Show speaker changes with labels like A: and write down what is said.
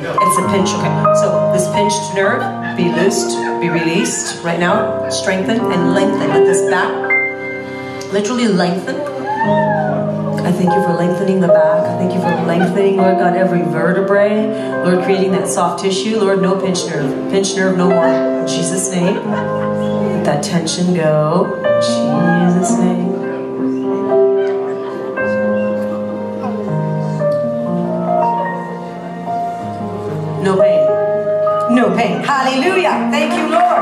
A: It's a pinch, okay. So this pinched nerve, be loosed, be released right now. Strengthen and lengthen. Let this back literally lengthen. I thank you for lengthening the back. I thank you for lengthening, Lord God, every vertebrae. Lord, creating that soft tissue. Lord, no pinch nerve. Pinch nerve no more. In Jesus' name. Let that tension go. Jesus' No pain. No pain. Hallelujah. Thank you, Lord.